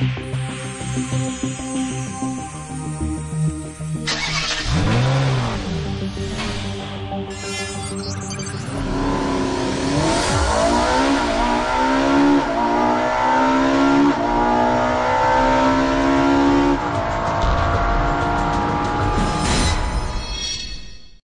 Música